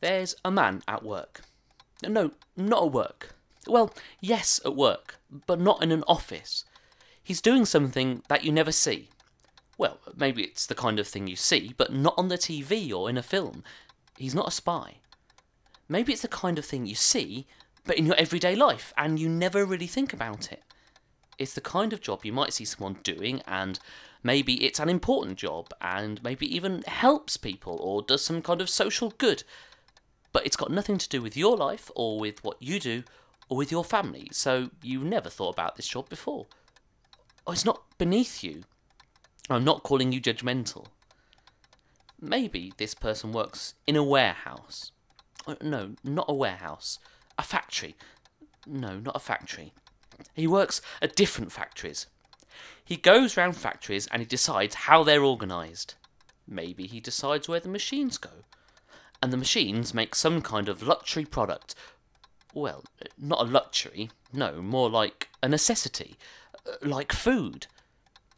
There's a man at work. No, not at work. Well, yes, at work, but not in an office. He's doing something that you never see. Well, maybe it's the kind of thing you see, but not on the TV or in a film. He's not a spy. Maybe it's the kind of thing you see, but in your everyday life, and you never really think about it. It's the kind of job you might see someone doing, and maybe it's an important job, and maybe even helps people or does some kind of social good. But it's got nothing to do with your life, or with what you do, or with your family, so you never thought about this job before. Oh, it's not beneath you. I'm not calling you judgmental. Maybe this person works in a warehouse. Oh, no, not a warehouse. A factory. No, not a factory. He works at different factories. He goes round factories and he decides how they're organised. Maybe he decides where the machines go. And the machines make some kind of luxury product. Well, not a luxury, no, more like a necessity, uh, like food.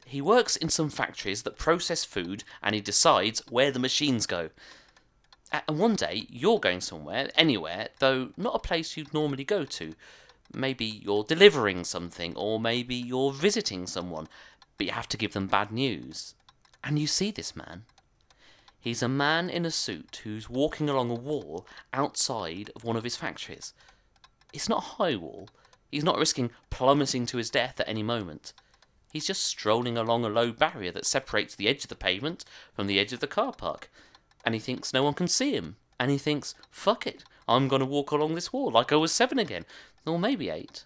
He works in some factories that process food and he decides where the machines go. And one day you're going somewhere, anywhere, though not a place you'd normally go to. Maybe you're delivering something, or maybe you're visiting someone, but you have to give them bad news. And you see this man. He's a man in a suit who's walking along a wall outside of one of his factories. It's not a high wall. He's not risking plummeting to his death at any moment. He's just strolling along a low barrier that separates the edge of the pavement from the edge of the car park. And he thinks no one can see him. And he thinks, fuck it, I'm going to walk along this wall like I was seven again, or maybe eight.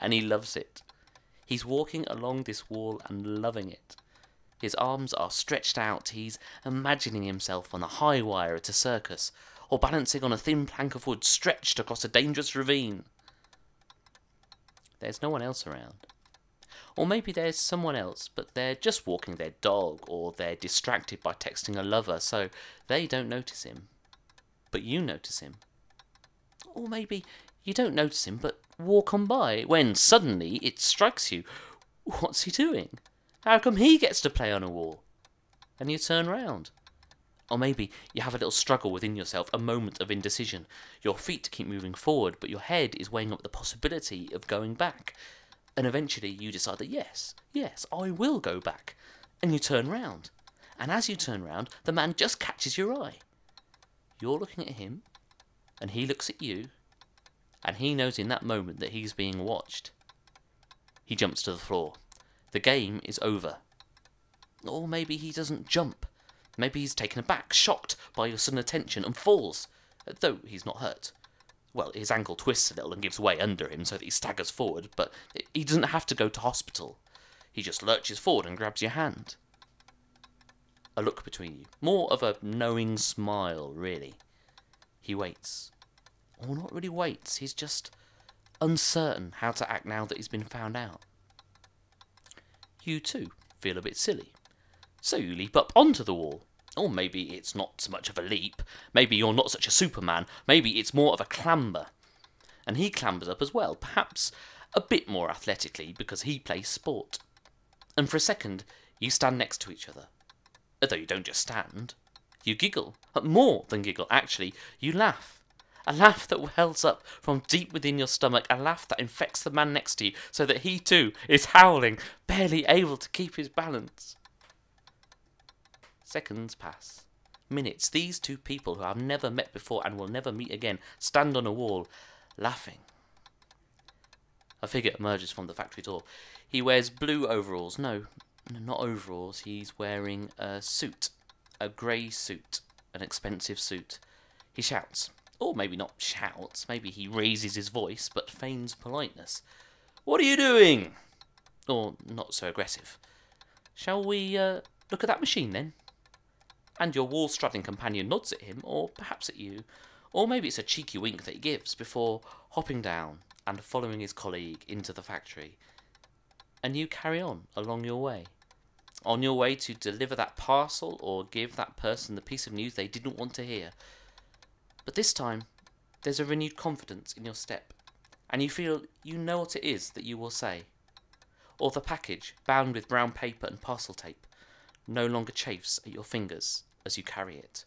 And he loves it. He's walking along this wall and loving it. His arms are stretched out. He's imagining himself on a high wire at a circus, or balancing on a thin plank of wood stretched across a dangerous ravine. There's no one else around. Or maybe there's someone else, but they're just walking their dog, or they're distracted by texting a lover, so they don't notice him. But you notice him. Or maybe you don't notice him, but walk on by, when suddenly it strikes you. What's he doing? How come he gets to play on a wall? And you turn round. Or maybe you have a little struggle within yourself, a moment of indecision. Your feet keep moving forward, but your head is weighing up the possibility of going back. And eventually you decide that yes, yes, I will go back. And you turn round. And as you turn round, the man just catches your eye. You're looking at him, and he looks at you, and he knows in that moment that he's being watched. He jumps to the floor. The game is over. Or maybe he doesn't jump. Maybe he's taken aback, shocked by your sudden attention, and falls, though he's not hurt. Well, his ankle twists a little and gives way under him so that he staggers forward, but he doesn't have to go to hospital. He just lurches forward and grabs your hand. A look between you. More of a knowing smile, really. He waits. Or not really waits, he's just uncertain how to act now that he's been found out. You too feel a bit silly. So you leap up onto the wall. Or maybe it's not so much of a leap. Maybe you're not such a Superman. Maybe it's more of a clamber. And he clambers up as well, perhaps a bit more athletically because he plays sport. And for a second, you stand next to each other. Although you don't just stand. You giggle. More than giggle, actually. You laugh. A laugh that wells up from deep within your stomach, a laugh that infects the man next to you, so that he too is howling, barely able to keep his balance. Seconds pass. Minutes. These two people who have never met before and will never meet again stand on a wall, laughing. A figure emerges from the factory door. He wears blue overalls. No, not overalls. He's wearing a suit. A grey suit. An expensive suit. He shouts. Or maybe not shouts. Maybe he raises his voice, but feigns politeness. What are you doing? Or not so aggressive. Shall we uh, look at that machine then? and your wall strutting companion nods at him, or perhaps at you, or maybe it's a cheeky wink that he gives before hopping down and following his colleague into the factory. And you carry on along your way. On your way to deliver that parcel or give that person the piece of news they didn't want to hear. But this time, there's a renewed confidence in your step, and you feel you know what it is that you will say. Or the package, bound with brown paper and parcel tape, no longer chafes at your fingers as you carry it.